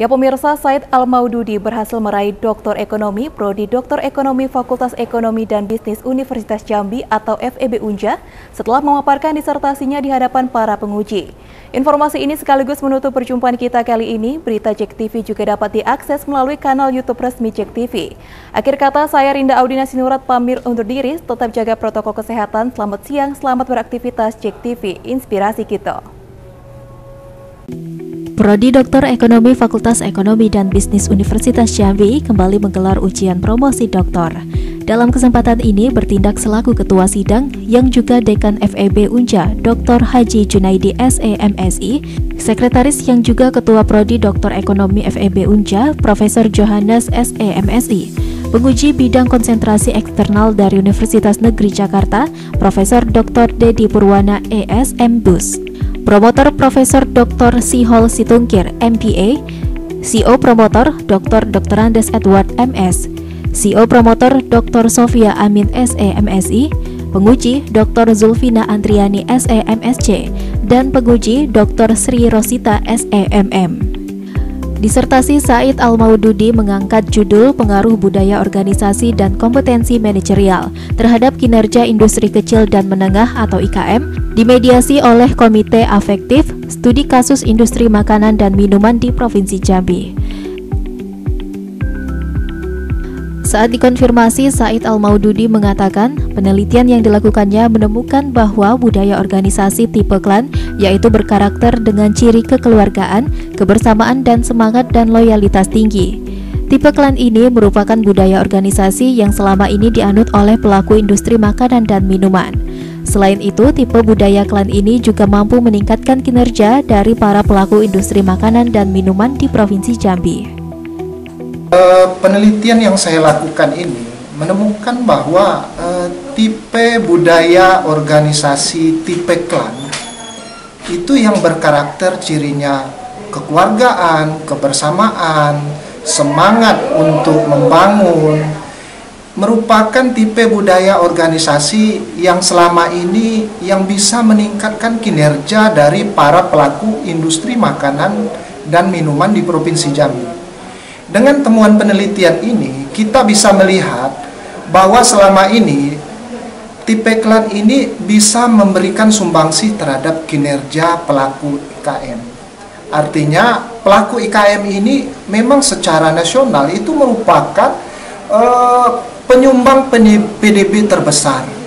Ya pemirsa, Said Al-Maududi berhasil meraih Doktor Ekonomi, Prodi Doktor Ekonomi Fakultas Ekonomi dan Bisnis Universitas Jambi atau FEB Unja setelah memaparkan disertasinya di hadapan para penguji. Informasi ini sekaligus menutup perjumpaan kita kali ini. Berita Cek TV juga dapat diakses melalui kanal YouTube resmi Cek TV. Akhir kata, saya Rinda Audina Sinurat pamir undur diri. Tetap jaga protokol kesehatan. Selamat siang, selamat beraktivitas Cek TV. Inspirasi kita. Prodi Doktor Ekonomi Fakultas Ekonomi dan Bisnis Universitas Jambi kembali menggelar ujian promosi doktor. Dalam kesempatan ini bertindak selaku ketua sidang yang juga dekan FEB Unja, Dr. Haji Junaidi SEMSI, sekretaris yang juga ketua Prodi Doktor Ekonomi FEB Unja, Profesor Johannes SEMSI, penguji bidang konsentrasi eksternal dari Universitas Negeri Jakarta, Profesor Dr. Dedi Purwana ESM BUS. Promotor Profesor Dr. Sihol Situngkir, MPA, CEO Promotor Dr. Dr. Andes Edward MS, CEO Promotor Dr. Sofia Amin SEMSI, penguji Dr. Zulfina Antriani SEMSC, dan penguji Dr. Sri Rosita SEMM. Disertasi Said Al-Maududi mengangkat judul Pengaruh Budaya Organisasi dan Kompetensi Manajerial terhadap kinerja industri kecil dan menengah atau IKM dimediasi oleh Komite Afektif Studi Kasus Industri Makanan dan Minuman di Provinsi Jambi. Saat dikonfirmasi, Said Al-Maududi mengatakan penelitian yang dilakukannya menemukan bahwa budaya organisasi tipe klan yaitu berkarakter dengan ciri kekeluargaan, kebersamaan dan semangat dan loyalitas tinggi. Tipe klan ini merupakan budaya organisasi yang selama ini dianut oleh pelaku industri makanan dan minuman. Selain itu, tipe budaya klan ini juga mampu meningkatkan kinerja dari para pelaku industri makanan dan minuman di Provinsi Jambi. Uh, penelitian yang saya lakukan ini menemukan bahwa uh, tipe budaya organisasi tipe klan itu yang berkarakter cirinya kekeluargaan, kebersamaan, semangat untuk membangun merupakan tipe budaya organisasi yang selama ini yang bisa meningkatkan kinerja dari para pelaku industri makanan dan minuman di Provinsi Jambi. Dengan temuan penelitian ini, kita bisa melihat bahwa selama ini tipe klan ini bisa memberikan sumbangsi terhadap kinerja pelaku IKM. Artinya, pelaku IKM ini memang secara nasional itu merupakan uh, penyumbang PDB terbesar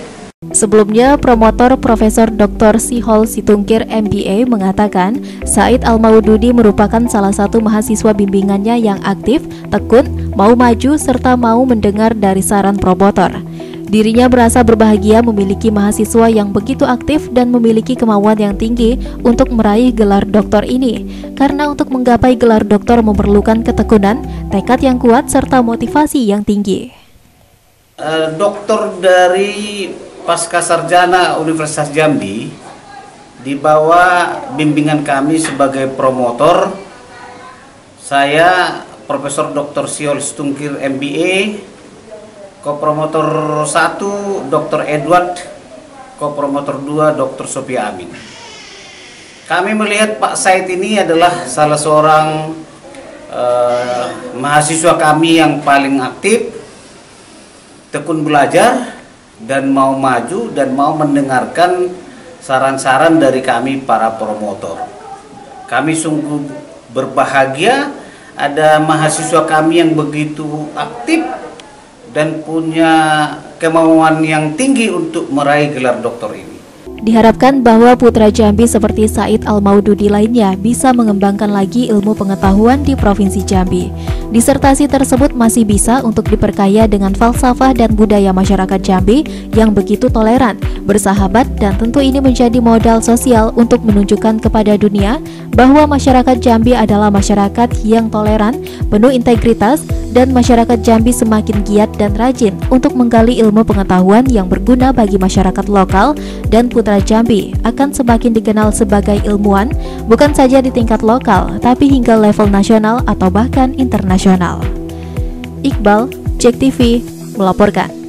Sebelumnya, promotor Profesor Dr. Sihol Situngkir MBA mengatakan Said Al-Maududi merupakan salah satu mahasiswa bimbingannya yang aktif, tekun, mau maju, serta mau mendengar dari saran promotor. Dirinya merasa berbahagia memiliki mahasiswa yang begitu aktif dan memiliki kemauan yang tinggi untuk meraih gelar doktor ini. Karena untuk menggapai gelar doktor memerlukan ketekunan, tekad yang kuat, serta motivasi yang tinggi. Uh, dokter dari pasca sarjana Universitas Jambi di bawah bimbingan kami sebagai promotor saya Profesor Dr. Siol Stungkir MBA kopromotor 1 Dr. Edward kopromotor 2 Dr. Sophia Amin kami melihat Pak Said ini adalah salah seorang uh, mahasiswa kami yang paling aktif tekun belajar dan mau maju dan mau mendengarkan saran-saran dari kami para promotor. Kami sungguh berbahagia ada mahasiswa kami yang begitu aktif dan punya kemauan yang tinggi untuk meraih gelar doktor ini. Diharapkan bahwa putra Jambi seperti Said Al-Maududi lainnya bisa mengembangkan lagi ilmu pengetahuan di Provinsi Jambi. Disertasi tersebut masih bisa untuk diperkaya dengan falsafah dan budaya masyarakat Jambi yang begitu toleran, bersahabat, dan tentu ini menjadi modal sosial untuk menunjukkan kepada dunia bahwa masyarakat Jambi adalah masyarakat yang toleran, penuh integritas, dan masyarakat Jambi semakin giat dan rajin untuk menggali ilmu pengetahuan yang berguna bagi masyarakat lokal dan putra Jambi akan semakin dikenal sebagai ilmuwan bukan saja di tingkat lokal tapi hingga level nasional atau bahkan internasional. Iqbal, Cek TV, melaporkan.